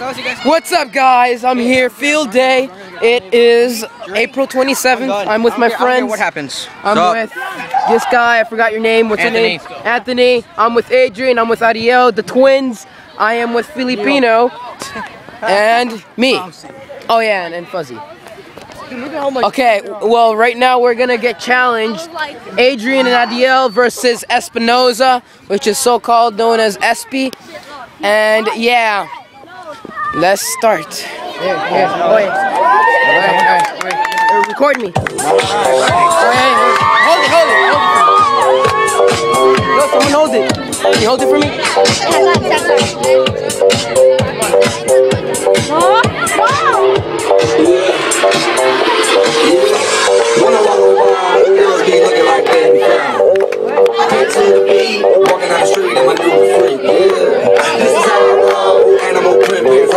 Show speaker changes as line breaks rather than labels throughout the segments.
What's up, guys? I'm here, field day. It is April 27th. I'm with my friends.
What happens?
I'm with this guy. I forgot your name. What's
Anthony.
your name? Anthony. I'm with Adrian. I'm with Ariel, the twins. I am with Filipino. And me. Oh, yeah, and, and Fuzzy. Okay, well, right now we're gonna get challenged. Adrian and Adiel versus Espinoza, which is so called known as Espy. And yeah, let's start. Here, here, wait. Wait, wait, wait. Uh, Record me. Wait, wait, hold it, hold it, hold it. No, someone hold it. Can you hold it for me?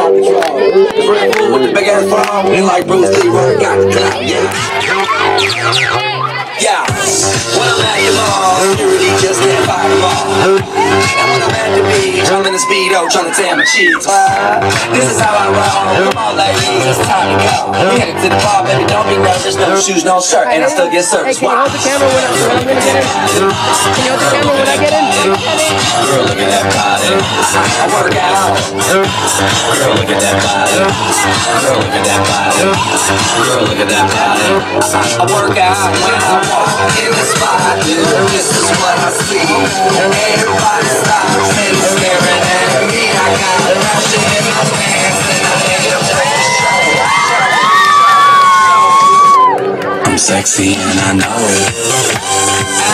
on patrol. Red with the big ass. And like Bruce Lee, got the clap, yeah. Yeah. Speedo trying to tan my cheeks. Uh, this is how I roll. Come on, ladies, it's time to go. We headed to the bar, baby, don't be nervous. No shoes, no shirt, and I still get
Hey, can you hold the camera when, I, when I'm gonna get in? Can you hold the camera when I get in?
Girl, look at that body. I work out. Girl, look at that body. Girl, look at that body. Girl, look at that body. I work out when I walk in the spot. Sexy and I know it.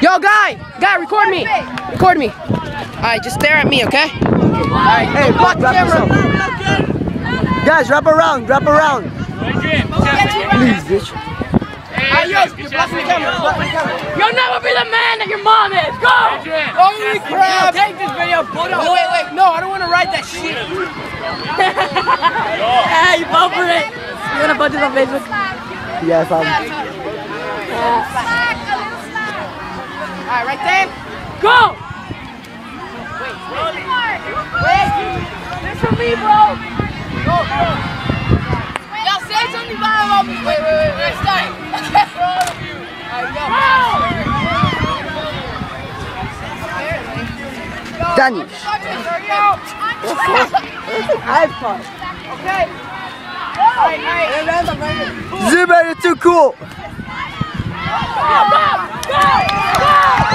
Yo, guy! Guy, record me! Record me! Alright, just stare at me, okay? Alright, hey, block the camera!
Guys, wrap around, wrap around.
Please, bitch. Adios, you're blocking the camera. blocking the camera. You'll never be the man that your mom is. Go! Holy crap! Take this video, put it. Wait, wait, no, I don't write that shit.
Hey, you vote for it. You wanna post this on Facebook?
Yes, I'm.
Alright, right there.
Go!
Wait.
This for me, bro.
Go, go.
Y'all say something bad about me.
Wait, wait, wait, wait. Start. For all of you. Alright, go.
Danny.
iPod. Okay. Alright, alright.
Zuba, you're too cool.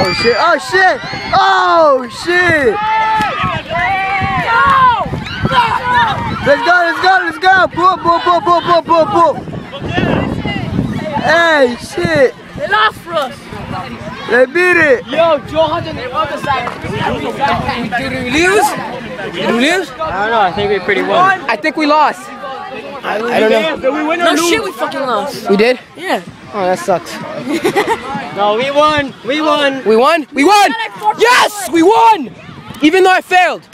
Oh shit, oh shit, oh shit. Let's go, let's go, let's go. Pull, pull, pull, pull, pull, pull, pull. Hey, shit.
They lost for us.
They beat it.
Yo, Joe Hunter on the other side. Did we lose? Did we lose?
I don't know. I think we pretty won.
I think we lost. I, I don't know.
No shit, we fucking lost.
We did?
Yeah.
Oh, that sucks.
No, we won. We won.
We won? We won! Yes! We won! Even though I failed.